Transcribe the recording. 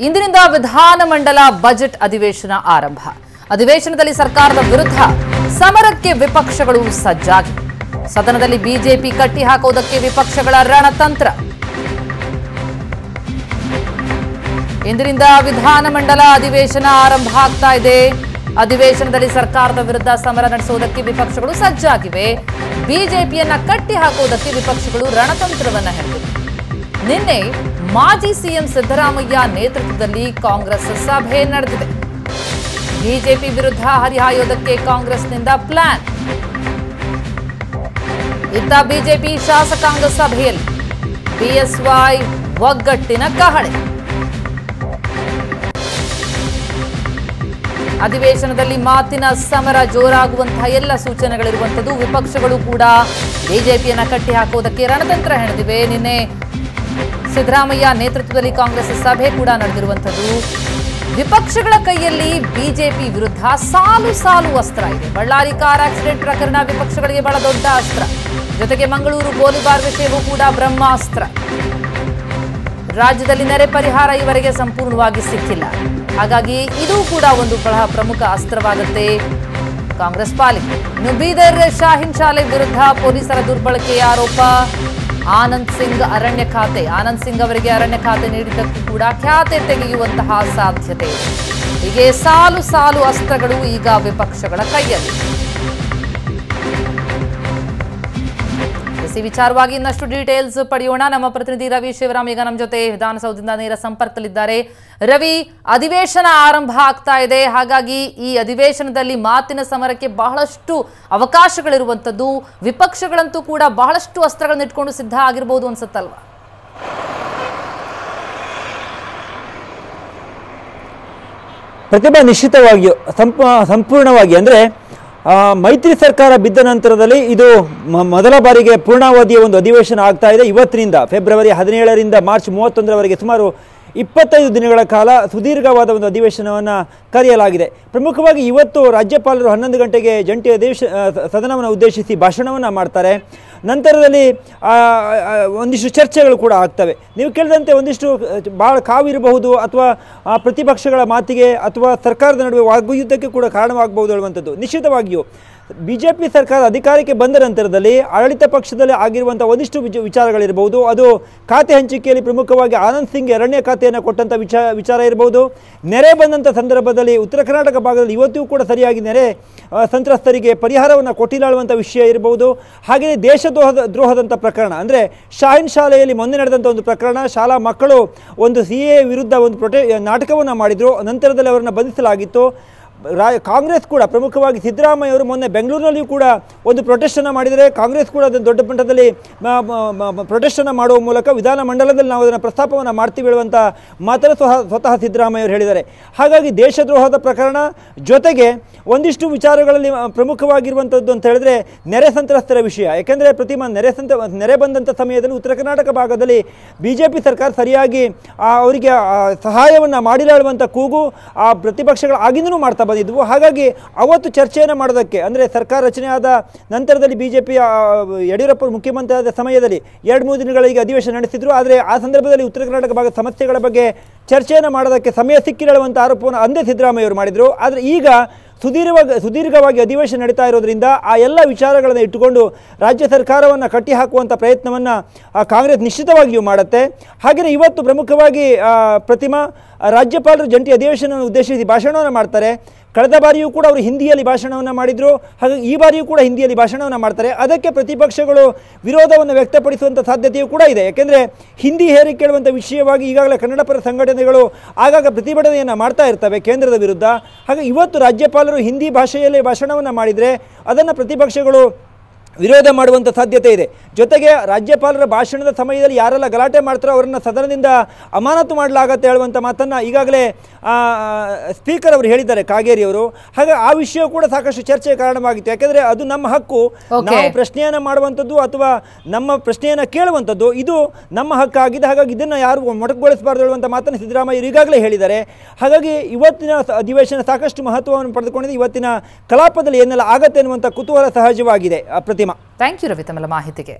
ಇಂದಿನಿಂದ ವಿಧಾನಮಂಡಲ ಬಜೆಟ್ ಅಧಿವೇಶನ ಆರಂಭ. ಅಧಿವೇಶನದಲ್ಲಿ ಸರ್ಕಾರದ ವಿರುದ್ಧ ಸಮರಕ್ಕೆ ವಿಪಕ್ಷಗಳು ಸಜ್ಜಾಗಿ. ಸದನದಲ್ಲಿ ಬಿಜೆಪಿ ಕಟ್ಟಿ ಹಾಕುವುದಕ್ಕೆ ವಿಪಕ್ಷಗಳ ರಣತಂತ್ರ. ಇಂದಿನಿಂದ ವಿಧಾನಮಂಡಲ ಅಧಿವೇಶನ ಆರಂಭ ಆಗ್ತಾ ಇದೆ. ಅಧಿವೇಶನದಲ್ಲಿ ಸರ್ಕಾರದ ವಿರುದ್ಧ ಸಮರ ನಡೆಸುವುದಕ್ಕೆ ವಿಪಕ್ಷಗಳು ಸಜ್ಜಾಗಿವೆ. ಬಿಜೆಪಿಯನ್ನ ಕಟ್ಟಿ ವಿಪಕ್ಷಗಳು ರಣತಂತ್ರವನ್ನ ಹೆಣೆದಿವೆ ನಿನ್ನೆ ಮಾಜಿ ಸಿಎಂ ಸಿದ್ದರಾಮಯ್ಯ ನೇತೃತ್ವದಲ್ಲಿ ಕಾಂಗ್ರೆಸ್ ಸಭೆ ನಡೆದಿದೆ. ಬಿಜೆಪಿ ವಿರುದ್ಧ ಹರಿಹಾಯೋದಕ್ಕೆ ಕಾಂಗ್ರೆಸ್ನಿಂದ ಪ್ಲಾನ್. ಇತ್ತ ಬಿಜೆಪಿ ಶಾಸಕಾಂಗ ಸಭೆಯಲ್ಲಿ ಬಿಎಸ್ವೈ ಒಗ್ಗಟ್ಟಿನ ಕಹಳೆ. ಅಧಿವೇಶನದಲ್ಲಿ ಮಾತಿನ ಸಮರ ಜೋರಾಗುವಂತಹ ಎಲ್ಲ ಸೂಚನೆಗಳಿರುವಂಥದ್ದು ವಿಪಕ್ಷಗಳು ಕೂಡ ಬಿಜೆಪಿಯನ್ನು ಕಟ್ಟಿ ಹಾಕುವುದಕ್ಕೆ ರಣತಂತ್ರ ಹೆಣೆದಿವೆ. ನಿನ್ನೆ ಸಿದ್ದರಾಮಯ್ಯ ನೇತೃತ್ವದಲ್ಲಿ ಕಾಂಗ್ರೆಸ್ ಸಭೆ ಕೂಡ ನಡೆದಿರುವಂಥದ್ದು. ವಿಪಕ್ಷಗಳ ಕೈಯಲ್ಲಿ ಬಿಜೆಪಿ ವಿರುದ್ಧ ಸಾಲು ಸಾಲು ಅಸ್ತ್ರ ಇದೆ. ಬಳ್ಳಾರಿ ಕಾರ್ ಆಕ್ಸಿಡೆಂಟ್ ಪ್ರಕರಣ ವಿಪಕ್ಷಗಳಿಗೆ ಬಹಳ ದೊಡ್ಡ ಅಸ್ತ್ರ. ಜೊತೆಗೆ ಮಂಗಳೂರು ಗೋಲಿಬಾರ್ ವಿಷಯವೂ ಕೂಡ ಬ್ರಹ್ಮಾಸ್ತ್ರ. ರಾಜ್ಯದಲ್ಲಿ ನೆರೆ ಪರಿಹಾರ ಇವರಿಗೆ ಸಂಪೂರ್ಣವಾಗಿ ಸಿಕ್ಕಿಲ್ಲ. ಹಾಗಾಗಿ ಇದು ಕೂಡ ಒಂದು ಬಹಳ ಪ್ರಮುಖ ಅಸ್ತ್ರವಾಗುತ್ತೆ. ಕಾಂಗ್ರೆಸ್ ಪಾಲಿಗೆ. ನುಬೀದರ್ ಬೀದರ್ ಶಾಹಿನ್ ಶಾಲೆ ವಿರುದ್ಧ ಪೊಲೀಸರ ದುರ್ಬಳಕೆಯ ಆರೋಪ. ಆನಂದ್ ಸಿಂಗ್ ಅರಣ್ಯ ಖಾತೆ. ಆನಂದ್ ಸಿಂಗ್ ಅವರಿಗೆ ಅರಣ್ಯ ಖಾತೆ ನೀಡಿದ್ದಕ್ಕೂ ಕೂಡ ಖ್ಯಾತೆ ತೆಗೆಯುವಂತಹ ಸಾಧ್ಯತೆ ಇದೆ. ಹೀಗೆ ಸಾಲು ಸಾಲು ಅಸ್ತ್ರಗಳು ಈಗ ವಿಪಕ್ಷಗಳ ಕೈಯಲ್ಲಿ. ವಿಚಾರವಾಗಿ ಇನ್ನಷ್ಟು ಡೀಟೇಲ್ಸ್ ಪಡೆಯೋಣ. ನಮ್ಮ ಪ್ರತಿನಿಧಿ ರವಿ ಶಿವರಾಮ್ ಈಗ ನಮ್ಮ ಜೊತೆ ವಿಧಾನಸೌಧದಿಂದ ನೇರ ಸಂಪರ್ಕದಲ್ಲಿದ್ದಾರೆ. ರವಿ, ಅಧಿವೇಶನ ಆರಂಭ ಆಗ್ತಾ ಇದೆ. ಹಾಗಾಗಿ ಈ ಅಧಿವೇಶನದಲ್ಲಿ ಮಾತಿನ ಸಮರಕ್ಕೆ ಬಹಳಷ್ಟು ಅವಕಾಶಗಳಿರುವಂಥದ್ದು, ವಿಪಕ್ಷಗಳಂತೂ ಕೂಡ ಬಹಳಷ್ಟು ಅಸ್ತ್ರಗಳನ್ನು ಇಟ್ಕೊಂಡು ಸಿದ್ಧ ಆಗಿರ್ಬೋದು ಅನ್ಸುತ್ತಲ್ವಾ? ಪ್ರತಿಭಾ ನಿಶ್ಚಿತವಾಗಿಯೂ ಸಂಪ, ಸಂಪೂರ್ಣವಾಗಿ ಅಂದರೆ ಮೈತ್ರಿ ಸರ್ಕಾರ ಬಿದ್ದ ನಂತರದಲ್ಲಿ ಇದು ಮೊದಲ ಬಾರಿಗೆ ಪೂರ್ಣಾವಧಿಯ ಒಂದು ಅಧಿವೇಶನ ಆಗ್ತಾ ಇದೆ. ಇವತ್ತಿನಿಂದ, ಫೆಬ್ರವರಿ ಹದಿನೇಳರಿಂದ ಮಾರ್ಚ್ ಮೂವತ್ತೊಂದರವರೆಗೆ ಸುಮಾರು ಇಪ್ಪತ್ತೈದು ದಿನಗಳ ಕಾಲ ಸುದೀರ್ಘವಾದ ಒಂದು ಅಧಿವೇಶನವನ್ನು ಕರೆಯಲಾಗಿದೆ. ಪ್ರಮುಖವಾಗಿ ಇವತ್ತು ರಾಜ್ಯಪಾಲರು ಹನ್ನೊಂದು ಗಂಟೆಗೆ ಜಂಟಿ ಅಧಿವೇಶ ಸದನವನ್ನು ಉದ್ದೇಶಿಸಿ ಭಾಷಣವನ್ನು ಮಾಡ್ತಾರೆ. ನಂತರದಲ್ಲಿ ಒಂದಿಷ್ಟು ಚರ್ಚೆಗಳು ಕೂಡ ಆಗ್ತವೆ. ನೀವು ಕೇಳಿದಂತೆ ಒಂದಿಷ್ಟು ಭಾಳ ಕಾವಿರಬಹುದು ಅಥವಾ ಪ್ರತಿಪಕ್ಷಗಳ ಮಾತಿಗೆ ಅಥವಾ ಸರ್ಕಾರದ ನಡುವೆ ವಾಗ್ಯುದ್ಧಕ್ಕೆ ಕೂಡ ಕಾರಣವಾಗಬಹುದು ಹೇಳುವಂಥದ್ದು ನಿಶ್ಚಿತವಾಗಿಯೂ ಬಿ ಜೆ ಪಿ ಸರ್ಕಾರ ಅಧಿಕಾರಕ್ಕೆ ಬಂದ ನಂತರದಲ್ಲಿ ಆಡಳಿತ ಪಕ್ಷದಲ್ಲಿ ಆಗಿರುವಂಥ ಒಂದಿಷ್ಟು ವಿಚ ವಿಚಾರಗಳಿರ್ಬೋದು ಅದು ಖಾತೆ ಹಂಚಿಕೆಯಲ್ಲಿ ಪ್ರಮುಖವಾಗಿ ಆನಂದ್ ಸಿಂಗ್ ಎರಡನೇ ಖಾತೆಯನ್ನು ಕೊಟ್ಟಂಥ ವಿಚಾರ ವಿಚಾರ ಇರ್ಬೋದು ನೆರೆ ಬಂದಂಥ ಸಂದರ್ಭದಲ್ಲಿ ಉತ್ತರ ಕರ್ನಾಟಕ ಭಾಗದಲ್ಲಿ ಇವತ್ತಿಗೂ ಕೂಡ ಸರಿಯಾಗಿ ನೆರೆ ಸಂತ್ರಸ್ತರಿಗೆ ಪರಿಹಾರವನ್ನು ಕೊಟ್ಟಿಲ್ಲಾಳುವಂಥ ವಿಷಯ ಇರ್ಬೋದು ಹಾಗೆಯೇ ದೇಶದ್ರೋಹದ ದ್ರೋಹದಂಥ ಪ್ರಕರಣ, ಅಂದರೆ ಶಾಹಿನ್ ಶಾಲೆಯಲ್ಲಿ ಮೊನ್ನೆ ನಡೆದಂಥ ಒಂದು ಪ್ರಕರಣ, ಶಾಲಾ ಮಕ್ಕಳು ಒಂದು ಸಿ ಎ ವಿರುದ್ಧ ಒಂದು ಪ್ರೊಟೆ ನಾಟಕವನ್ನು ಮಾಡಿದರು. ನಂತರದಲ್ಲಿ ಅವರನ್ನು ಬಂಧಿಸಲಾಗಿತ್ತು. ಕಾಂಗ್ರೆಸ್ ಕೂಡ ಪ್ರಮುಖವಾಗಿ ಸಿದ್ದರಾಮಯ್ಯ ಅವರು ಮೊನ್ನೆ ಬೆಂಗಳೂರಿನಲ್ಲಿಯೂ ಕೂಡ ಒಂದು ಪ್ರೊಟೆಸ್ಟನ್ನು ಮಾಡಿದರೆ ಕಾಂಗ್ರೆಸ್ ಕೂಡ ಅದನ್ನು ದೊಡ್ಡ ಮಟ್ಟದಲ್ಲಿ ಪ್ರೊಟೆಸ್ಟನ್ನು ಮಾಡುವ ಮೂಲಕ ವಿಧಾನಮಂಡಲದಲ್ಲಿ ನಾವು ಅದನ್ನು ಪ್ರಸ್ತಾಪವನ್ನು ಮಾಡ್ತೀವಿ ಹೇಳುವಂಥ ಮಾತನ್ನು ಸ್ವತಃ ಸ್ವತಃ ಸಿದ್ದರಾಮಯ್ಯ ಅವರು ಹೇಳಿದ್ದಾರೆ. ಹಾಗಾಗಿ ದೇಶದ್ರೋಹದ ಪ್ರಕರಣ ಜೊತೆಗೆ ಒಂದಿಷ್ಟು ವಿಚಾರಗಳಲ್ಲಿ ಪ್ರಮುಖವಾಗಿರುವಂಥದ್ದು ಅಂತ ಹೇಳಿದ್ರೆ ನೆರೆ ಸಂತ್ರಸ್ತರ ವಿಷಯ. ಯಾಕೆಂದರೆ ಪ್ರತಿಮ ನೆರೆ ಸಂತ, ನೆರೆ ಬಂದಂಥ ಸಮಯದಲ್ಲಿ ಉತ್ತರ ಕರ್ನಾಟಕ ಭಾಗದಲ್ಲಿ ಬಿ ಜೆ ಪಿ ಸರ್ಕಾರ ಸರಿಯಾಗಿ ಅವರಿಗೆ ಸಹಾಯವನ್ನು ಮಾಡಿಲ್ಲ ಹೇಳುವಂಥ ಕೂಗು ಆ ಪ್ರತಿಪಕ್ಷಗಳು ಆಗಿಂದನೂ ಮಾಡ್ತಾ ಬಂದಿದ್ವು ಹಾಗಾಗಿ ಅವತ್ತು ಚರ್ಚೆಯನ್ನು ಮಾಡೋದಕ್ಕೆ, ಅಂದರೆ ಸರ್ಕಾರ ರಚನೆ ಆದ ನಂತರದಲ್ಲಿ ಬಿ ಜೆ ಪಿ ಯಡಿಯೂರಪ್ಪ ಮುಖ್ಯಮಂತ್ರಿ ಆದ ಸಮಯದಲ್ಲಿ ಎರಡು ಮೂರು ದಿನಗಳಿಗೆ ಅಧಿವೇಶನ ನಡೆಸಿದ್ರು. ಆದರೆ ಆ ಸಂದರ್ಭದಲ್ಲಿ ಉತ್ತರ ಕರ್ನಾಟಕ ಭಾಗದ ಸಮಸ್ಯೆಗಳ ಬಗ್ಗೆ ಚರ್ಚೆಯನ್ನು ಮಾಡೋದಕ್ಕೆ ಸಮಯ ಸಿಕ್ಕಿರಳುವಂಥ ಆರೋಪವನ್ನು ಅಂದೇ ಸಿದ್ದರಾಮಯ್ಯ ಅವರು ಮಾಡಿದರು. ಆದರೆ ಈಗ ಸುದೀರ್ಘವಾಗಿ ಸುದೀರ್ಘವಾಗಿ ಅಧಿವೇಶನ ನಡೀತಾ ಇರೋದ್ರಿಂದ ಆ ಎಲ್ಲ ವಿಚಾರಗಳನ್ನು ಇಟ್ಟುಕೊಂಡು ರಾಜ್ಯ ಸರ್ಕಾರವನ್ನು ಕಟ್ಟಿ ಹಾಕುವಂಥ ಪ್ರಯತ್ನವನ್ನು ಕಾಂಗ್ರೆಸ್ ನಿಶ್ಚಿತವಾಗಿಯೂ ಮಾಡುತ್ತೆ. ಹಾಗೆಯೇ ಇವತ್ತು ಪ್ರಮುಖವಾಗಿ ಪ್ರತಿಮಾ ರಾಜ್ಯಪಾಲರು ಜಂಟಿ ಅಧಿವೇಶನವನ್ನು ಉದ್ದೇಶಿಸಿ ಭಾಷಣವನ್ನು ಮಾಡ್ತಾರೆ. ಕಳೆದ ಬಾರಿಯೂ ಕೂಡ ಅವರು ಹಿಂದಿಯಲ್ಲಿ ಭಾಷಣವನ್ನು ಮಾಡಿದರು, ಹಾಗಾಗಿ ಈ ಬಾರಿಯೂ ಕೂಡ ಹಿಂದಿಯಲ್ಲಿ ಭಾಷಣವನ್ನು ಮಾಡ್ತಾರೆ. ಅದಕ್ಕೆ ಪ್ರತಿಪಕ್ಷಗಳು ವಿರೋಧವನ್ನು ವ್ಯಕ್ತಪಡಿಸುವಂಥ ಸಾಧ್ಯತೆಯೂ ಕೂಡ ಇದೆ. ಯಾಕೆಂದರೆ ಹಿಂದಿ ಹೇರಿ ಕೇಳುವಂಥ ವಿಷಯವಾಗಿ ಈಗಾಗಲೇ ಕನ್ನಡ ಪರ ಸಂಘಟನೆಗಳು ಆಗಾಗ ಪ್ರತಿಭಟನೆಯನ್ನು ಮಾಡ್ತಾ ಇರ್ತವೆ ಕೇಂದ್ರದ ವಿರುದ್ಧ. ಹಾಗೆ ಇವತ್ತು ರಾಜ್ಯಪಾಲರು ಹಿಂದಿ ಭಾಷೆಯಲ್ಲೇ ಭಾಷಣವನ್ನು ಮಾಡಿದರೆ ಅದನ್ನು ಪ್ರತಿಪಕ್ಷಗಳು ವಿರೋಧ ಮಾಡುವಂಥ ಸಾಧ್ಯತೆ ಇದೆ. ಜೊತೆಗೆ ರಾಜ್ಯಪಾಲರ ಭಾಷಣದ ಸಮಯದಲ್ಲಿ ಯಾರೆಲ್ಲ ಗಲಾಟೆ ಮಾಡ್ತಾರೋ ಅವರನ್ನು ಸದನದಿಂದ ಅಮಾನತು ಮಾಡಲಾಗತ್ತೆ ಹೇಳುವಂಥ ಮಾತನ್ನು ಈಗಾಗಲೇ ಸ್ಪೀಕರ್ ಅವರು ಹೇಳಿದ್ದಾರೆ ಕಾಗೇರಿ ಅವರು. ಹಾಗೆ ಆ ವಿಷಯ ಕೂಡ ಸಾಕಷ್ಟು ಚರ್ಚೆಗೆ ಕಾರಣವಾಗಿತ್ತು. ಯಾಕೆಂದರೆ ಅದು ನಮ್ಮ ಹಕ್ಕು. ನಾವು ಪ್ರಶ್ನೆಯನ್ನು ಮಾಡುವಂಥದ್ದು ಅಥವಾ ನಮ್ಮ ಪ್ರಶ್ನೆಯನ್ನು ಕೇಳುವಂಥದ್ದು ಇದು ನಮ್ಮ ಹಕ್ಕಾಗಿದೆ. ಹಾಗಾಗಿ ಇದನ್ನು ಯಾರು ಮೊಟಕುಗೊಳಿಸಬಾರ್ದು ಹೇಳುವಂಥ ಮಾತನ್ನು ಸಿದ್ದರಾಮಯ್ಯ ಈಗಾಗಲೇ ಹೇಳಿದ್ದಾರೆ. ಹಾಗಾಗಿ ಇವತ್ತಿನ ಅಧಿವೇಶನ ಸಾಕಷ್ಟು ಮಹತ್ವವನ್ನು ಪಡೆದುಕೊಂಡಿದೆ. ಇವತ್ತಿನ ಕಲಾಪದಲ್ಲಿ ಏನೆಲ್ಲ ಆಗತ್ತೆ ಅನ್ನುವಂಥ ಕುತೂಹಲ ಸಹಜವಾಗಿದೆ ಆ, ಪ್ರತಿಮಾ ಥ್ಯಾಂಕ್ ಯು ರವಿ ತಮ್ಮ ಮಾಹಿತಿಗೆ.